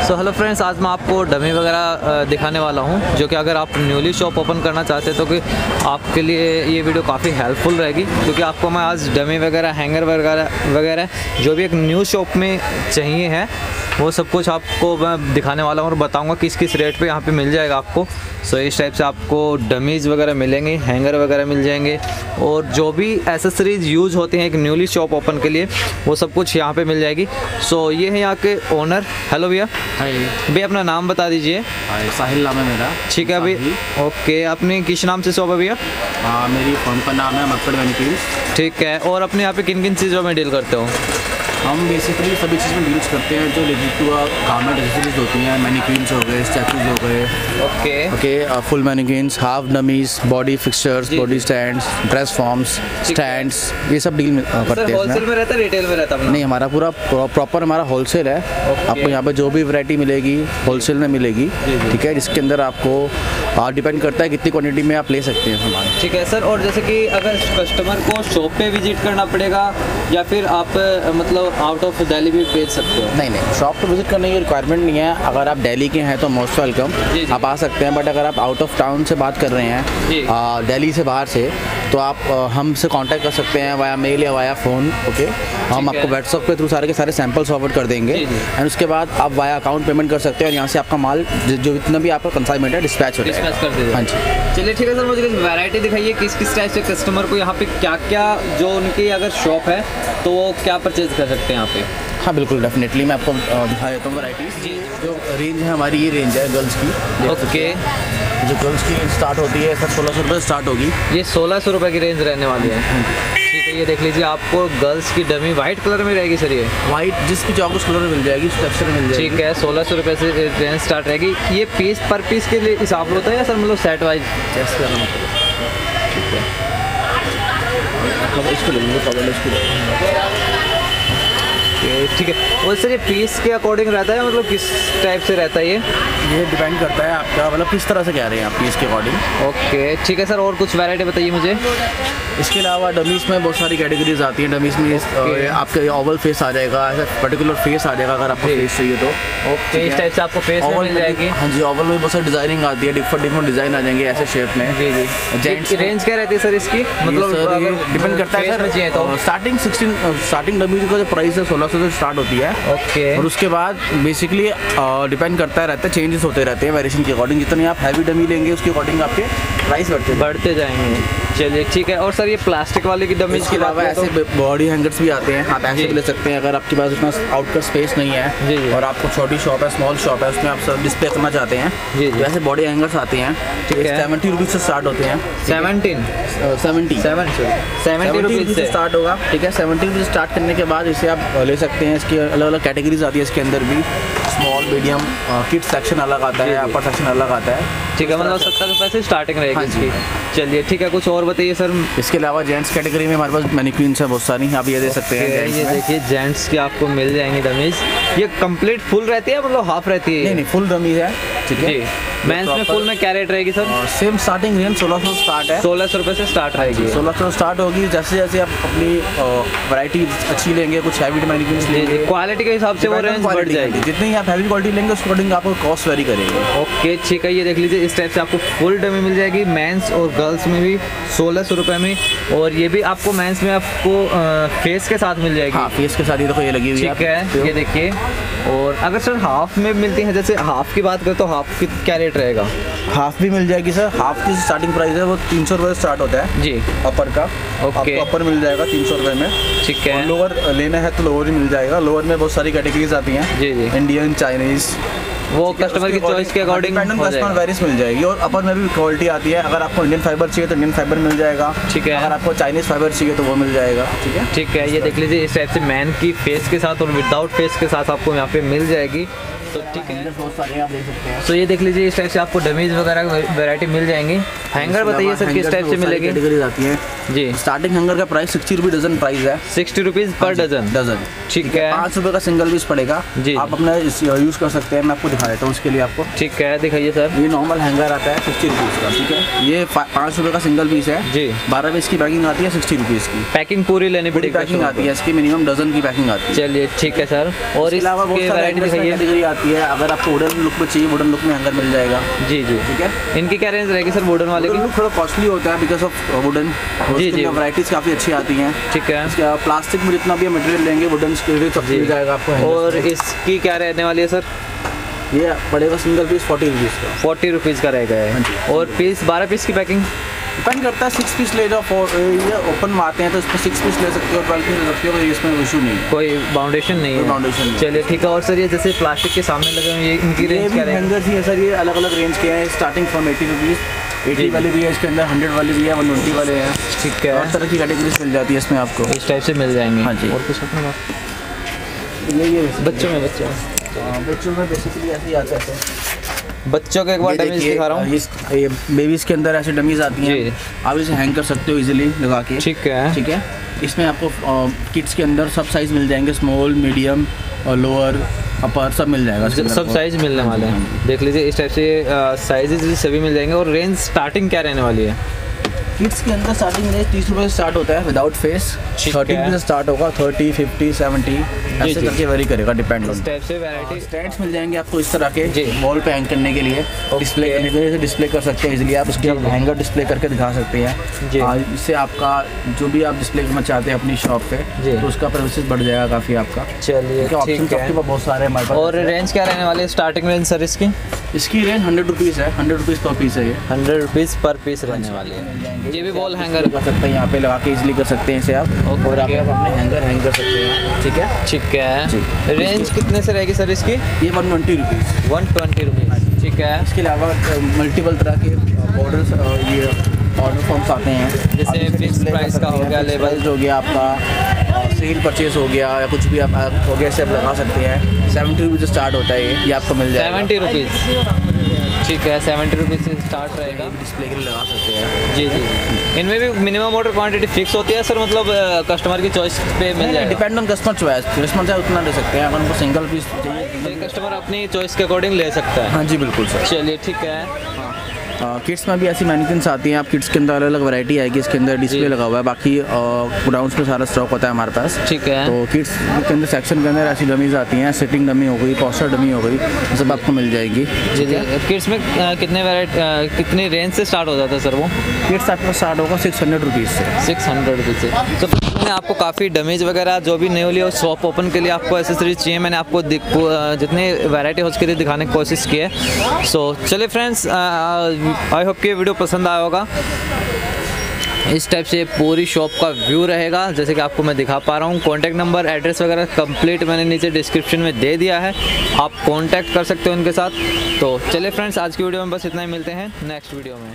So hello friends आज मैं आपको डमी वगैरह दिखाने वाला हूँ, जो कि अगर आप न्यूली शॉप ओपन करना चाहते हैं तो कि आपके लिए ये वीडियो काफ़ी हेल्पफुल रहेगी, क्योंकि आपको मैं आज डमी वगैरह हैंगर वगैरह वगैरह, जो भी एक न्यू शॉप में चाहिए है वो सब कुछ आपको मैं दिखाने वाला हूँ और बताऊँगा किस किस रेट पे यहाँ पे मिल जाएगा आपको। सो इस टाइप से आपको डमीज़ वगैरह मिलेंगे हैंगर वगैरह मिल जाएँगे और जो भी एसेसरीज यूज़ होते हैं एक न्यूली शॉप ओपन के लिए वो सब कुछ यहाँ पर मिल जाएगी। सो ये है यहाँ के ओनर हेलो भैया। भैया अपना नाम बता दीजिए। साहिल नाम है मेरा। ठीक है अभी। ओके अपने किस नाम से शॉप है भैया? हाँ मेरी फर्म का नाम है मक्कड़ ठीक है और अपने यहाँ पे किन किन चीज़ों में डील करते हो? हम बेसिकली सभी चीज़ में डील्स करते हैं जो रिलेटेड टू गारमेंट एसेसरीज होती हैं मैनिक्यून्स हो गए स्टैचूज हो गए okay okay full mannequins half dummies body fixtures body जी। Stands dress forms. स्टैंड्स ये सब डील सर करते हैं होलसेल में रहता है रिटेल में रहता है नहीं हमारा पूरा प्रॉपर हमारा होलसेल है. आपको यहाँ पर जो भी वैरायटी मिलेगी होलसेल में मिलेगी। ठीक है जिसके अंदर आपको डिपेंड करता है कितनी क्वान्टिटी में आप ले सकते हैं सामान ठीक है सर और जैसे कि अगर कस्टमर को शॉप पे विज़िट करना पड़ेगा या फिर आप अ, मतलब आउट ऑफ़ दिल्ली भी भेज सकते हो? नहीं नहीं शॉप तो विज़िट करने की रिक्वायरमेंट नहीं है। अगर आप दिल्ली के हैं तो मोस्ट वेलकम। आप आ सकते हैं बट अगर आप आउट ऑफ़ टाउन से बात कर रहे हैं दिल्ली से बाहर से तो आप हमसे कांटेक्ट कर सकते हैं वाया मेल या वाया फ़ोन ओके हम आपको व्हाट्सअप के थ्रू सारे के सारे सैंपल फॉरवर्ड कर देंगे। एंड उसके बाद आप वाया अकाउंट पेमेंट कर सकते हैं और यहाँ से आपका माल जो जो इतना भी आपका कंसाइनमेंट है डिस्पैच हो जाएगा। हाँ जी। चलिए ठीक है सर मुझे वैरायटी दिखाइए किस किस टाइप से कस्टमर को यहाँ पे क्या क्या जो उनकी अगर शॉप है तो वो क्या परचेज कर सकते हैं यहाँ पे? हाँ बिल्कुल डेफिनेटली मैं आपको दिखा देता हूँ वैराइटीज़ जो रेंज है हमारी ये रेंज है गर्ल्स की. ओके जो गर्ल्स की स्टार्ट होती है सर सोलह सौ रुपये स्टार्ट होगी. ये सोलह सौ रुपये की रेंज रहने वाली है. ठीक है ये देख लीजिए आपको गर्ल्स की डमी वाइट कलर में रहेगी सर ये. वाइट जिसकी चाहो उस कलर में मिल जाएगी उस टेक्सचर में मिल जाएगी. ठीक है सोलह सौ रुपये से रेंज स्टार्ट रहेगी. ये पीस पर पीस के लिए हिसाब होता है या सर मतलब सेट वाइज चेस्ट करना मतलब इसको ले इसको. लेंगे। ठीक है। और सर ये पीस के अकॉर्डिंग रहता है मतलब किस टाइप से रहता है ये? ये डिपेंड करता है आपका मतलब किस तरह से कह रहे हैं आप पीस के अकॉर्डिंग ओके ठीक है सर और कुछ वैरायटी बताइए मुझे। इसके अलावा डमीज में बहुत सारी कैटेगरीज आती हैं। डमीज में Okay. आपका ओवल फेस आ जाएगा ऐसा पर्टिकुलर फेस आ जाएगा अगर आपको फेस चाहिए तो। ओके इस टाइप से आपको फेस ओवल मिल जाएगी। हाँ जी ओवल में बहुत सारी डिज़ाइनिंग आती है डिफरेंट डिफरेंट डिज़ाइन आ जाएँगे ऐसे शेप में। जी जी। जेंट्स रेंज क्या रहती है सर इसकी? मतलब डिपेंड करता है sir. Starting sixteen starting dummy का जो प्राइस है सोलह सौ से स्टार्ट होती है। ओके और उसके बाद बेसिकली डिपेंड करता है रहता है चेंजेस होते रहते हैं वेरिएशन के अकॉर्डिंग जितनी आप हैवी डमी लेंगे उसके अकॉर्डिंग आपके प्राइस बढ़ते बढ़ते जाएँगे। चलिए ठीक है। और सर ये प्लास्टिक वाले की डमीज के अलावा ऐसे तो बॉडी हैंगर्स भी आते हैं। आप ऐसे भी ले सकते हैं अगर आपके पास उतना आउट का स्पेस नहीं है जी। और आपको छोटी शॉप है स्मॉल शॉप है उसमें आप सब डिस्प्ले करना चाहते हैं जी, जी। तो ऐसे बॉडी हैंगर्स आते हैं। ठीक है। सेवेंटी रुपीज़ से स्टार्ट होते हैं। Seventeen seventy seven seventy rupees से स्टार्ट होगा। ठीक है सेवेंटी रुपीज़ स्टार्ट करने के बाद इसे आप ले सकते हैं। इसकी अलग अलग कैटेगरीज आती है इसके अंदर भी। स्मॉल मीडियम किड सेक्शन अलग आता है। अपर सेक्शन अलग आता है। ठीक है मतलब सत्तर रुपए से। स्टार्टिंग रहेगी हाँ इसकी। चलिए ठीक है कुछ और बताइए सर। इसके अलावा जेंट्स कैटेगरी में हमारे पास मैनिक्वीन्स है बहुत सारी। आप ये दे सकते हैं ये। देखिए जेंट्स के आपको मिल जाएँगे डमीज ये कंप्लीट फुल रहती है मतलब हाफ़ रहती है? नहीं नहीं फुल डमीज है ठीक है। मेंस में फुल में क्या रेट रहेगी सर सेम स्टार्टिंग रेंज सोलह सौ स्टार्ट है। सोलह सौ रुपये से स्टार्ट रहेगी। सोलह सौ स्टार्ट होगी। जैसे जैसे आप अपनी वैरायटी अच्छी लेंगे कुछ हैवी जी लेंगे। क्वालिटी के हिसाब से वो रेंज बढ़ जाएगी। जितनी आप हैवी क्वालिटी लेंगे उस अकॉर्डिंग आपको कॉस्ट वेरी करेगी। ओके ठीक है ये देख लीजिए इस टाइप से आपको फुल डमी मिल जाएगी मेंस और गर्ल्स में भी सोलह सौ रुपये में। और ये भी आपको मेंस में आपको फेस के साथ मिल जाएगी। हाँ फेस के साथ ही देखो ये लगी हुई ठीक है ये देखिए। और अगर सर हाफ़ में मिलती है जैसे हाफ़ की बात करें तो हाफ़ की क्या रेट रहेगा। हाफ़ भी मिल जाएगी सर हाफ़ की स्टार्टिंग प्राइस है वो तीन सौ रुपये स्टार्ट होता है। जी। अपर का। ओके। अपर मिल जाएगा तीन सौ रुपये में। ठीक है। लोअर लेना है तो लोअर ही मिल जाएगा। लोअर में बहुत सारी कैटेगरीज आती हैं। जी जी। इंडियन चाइनीज़ वो कस्टमर की चॉइस के अकॉर्डिंग कस्टमर वेरियस मिल जाएगी और अपर में भी क्वालिटी आती है। अगर आपको इंडियन फाइबर चाहिए तो इंडियन फाइबर मिल जाएगा। ठीक है। अगर आपको चाइनीज़ फाइबर चाहिए तो वो मिल जाएगा। ठीक है? ठीक है ये देख लीजिए इस टाइप से मैन की फेस के साथ और विदाउट फेस के साथ आपको यहाँ पे मिल जाएगी। तो ठीक है। बहुत सारे आप देख सकते हैं। तो ये देख लीजिए इस टाइप से आपको डमीज वगैरह वैरायटी मिल जाएँगी। हैंगर बताइए सर किस टाइप से मिलेगी? कैटेगरीज आती है। जी। स्टार्टिंग हैंगर का price sixty rupee dozen price है। Sixty rupees per dozen dozen ठीक है पाँच रुपए का सिंगल पीस पड़ेगा। जी। आप अपना यूज़ कर सकते हैं मैं आपको दिखा देता हूँ उसके लिए आपको। ठीक है दिखाइए सर। ये नॉर्मल हैंगर आता है सिक्सटी रुपीज़ का ठीक है। ये पाँच रुपये का सिंगल पीस है। जी। बारह पीस की पैकिंग आती है सिक्सटी रुपीज़ की। पैकिंग पूरी लेनी पड़ेगी पैकिंग आती है इसकी मिनिमम डजन की पैकिंग आती है। चलिए ठीक है सर। और इसके अलावा बहुत सारे कैटेगरी आती है अगर आपको वुडन लुक में चाहिए वुडन लुक में हैंगर मिल जाएगा। जी जी। ठीक है? इनकी क्या रेंज रहेगी सर वुडन वाले की? लुक थोड़ा कॉस्टली होता है बिकॉज़ ऑफ़ वुडन जी, जी। वराइटीज़ काफ़ी अच्छी आती हैं। ठीक है। प्लास्टिक में जितना भी मटेरियल लेंगे वुडन सब। मिल जाएगा आपको और इसकी क्या रहने वाली है सर? ये पड़ेगा सिंगल पीस फोर्टी रुपीज़ का। फोर्टी रुपीज़ का रहेगा हाँ। ये। और पीस बारह पीस की पैकिंग डिपेंड करता है सिक्स पीस ले जाओ फोर ये ओपन में आते हैं तो इसमें सिक्स पीस ले सकते हो ट्वेल्व पीस ले सकते हो कोई इसमें इशू नहीं है। कोई बाउंडेशन नहीं है। है। चलिए ठीक है और सर ये जैसे प्लास्टिक के सामने लगे हुए ये इनकी रेंज भी क्या हैंगर्स ही है सर ये अलग अलग रेंज के हैं starting from eighty rupees eighty वाले भी है इसके अंदर हंड्रेड वाले भी है वन ट्वेंटी वाले हैं। ठीक है। हर तरह की कैटेगरीज मिल जाती है इसमें आपको। इस टाइप से मिल जाएँगे। हाँ जी। और कुछ अपने ये ये बच्चों में बच्चों में। हाँ, बच्चों में बेसिकली ऐसे ही आता है बच्चों के एक बार डमीज दिखा रहा हूँ। ये बेबीज के अंदर ऐसे डमीज आती है। हैं आप इसे हैंग कर सकते हो इजिली लगा के। ठीक है। ठीक है? इसमें आपको किड्स के अंदर सब साइज़ मिल जाएँगे। स्मॉल मीडियम और लोअर अपर सब मिल जाएगा सब साइज़ मिलने वाले हाँ। हैं देख लीजिए इस टाइप से साइजेज सभी मिल जाएँगे। और रेंज स्टार्टिंग क्या रहने वाली है? किड्स के अंदर स्टार्टिंग रेंज तीस रुपये से स्टार्ट होता है विदाउट फेस थर्टी रुपये से स्टार्ट होगा थर्टी फिफ्टी सेवेंटी ऐसे करके वेरी करेगा डिपेंड ऑन स्टैंड्स मिल जाएँगे आपको इस तरह के वॉल पे हैंग करने के लिए। डिस्प्ले करने के लिए डिस्प्ले कर सकते हैं इजीली आप उसके। हैंगर डिस्प्ले करके दिखा सकते हैं। इससे आपका जो भी आप डिस्प्ले करना चाहते हैं अपनी शॉप पे तो उसका प्राइसेस बढ़ जाएगा काफ़ी आपका। चलिए ऑप्शन आपके पास बहुत सारे हैं हमारे पास। और रेंज क्या रहने वाली है स्टार्टिंग रेंज सर इसकी? इसकी रेंज हंड्रेड रुपीज़ है। हंड्रेड रुपीज़ पर पीस है ये। हंड्रेड रुपीज़ पर पीस रहने वाली है। ये भी वॉल हैंगर कर सकते हैं यहाँ पे लगा के इजिली कर सकते हैं इसे आप। ओके। और आप अपने हैंगर हैंग कर सकते हैं। ठीक है? ठीक है। रेंज कितने से रहेगी सर इसकी? ये one twenty rupees one twenty rupees ठीक है। इसके अलावा मल्टीपल तरह के बॉर्डर ये ऑर्डर फॉर्म्स आते हैं। जैसे आप इसे fixed display कर price का हो गया, price हो गया आपका सेल परचेज हो गया या कुछ भी आप हो गया इसे आप लगा सकते हैं। सेवेंटी रुपीज़ स्टार्ट होता है ये ये आपको मिल जाएगा। सेवेंटी रुपीज़ ठीक है सेवेंटी रुपीज़ से स्टार्ट रहेगा। डिस्प्ले के लिए लगा सकते हैं। जी जी जी। इनमें भी मिनिमम ऑर्डर क्वांटिटी फिक्स होती है सर मतलब कस्टमर की चॉइस पे मिल जाएगा? Depend on customer choice customer चाहे उतना ले सकते हैं। अगर उनको सिंगल पीस चाहिए। कस्टमर अपनी चॉइस के अकॉर्डिंग ले सकता है। हाँ जी बिल्कुल सर चलिए ठीक है। किड्स में भी ऐसी मैनिकिन्स आती हैं आप किड्स के अंदर अलग अलग वैरायटी आएगी इसके अंदर डिस्प्ले लगा हुआ है बाकी गोडाउंस में सारा स्टॉक होता है हमारे पास। ठीक है। तो किड्स के अंदर सेक्शन के अंदर ऐसी डमीज आती हैं सिटिंग डमी हो गई पॉस्टर डमी हो गई सब आपको मिल जाएगी। जी जी। किड्स में कितने वेराइटी कितनी रेंज से स्टार्ट हो जाता है सर वो? किड्स आपका स्टार्ट होगा सिक्स हंड्रेड रुपीज़ से। सिक्स हंड्रेड रुपीज़ से। तो आपको काफ़ी डमेज वगैरह, जो भी न्यूली और शॉप ओपन के लिए आपको एसेसरीज चाहिए। मैंने आपको जितनी वैरायटी हो उसके लिए दिखाने की कोशिश की है। सो चलिए फ्रेंड्स आई होप कि वीडियो पसंद आया होगा। इस टाइप से पूरी शॉप का व्यू रहेगा। जैसे कि आपको मैं दिखा पा रहा हूँ कॉन्टैक्ट नंबर एड्रेस वगैरह कंप्लीट मैंने नीचे डिस्क्रिप्शन में दे दिया है। आप कॉन्टैक्ट कर सकते हो उनके साथ। तो चलिए फ्रेंड्स आज की वीडियो में बस इतना ही, मिलते हैं नेक्स्ट वीडियो में।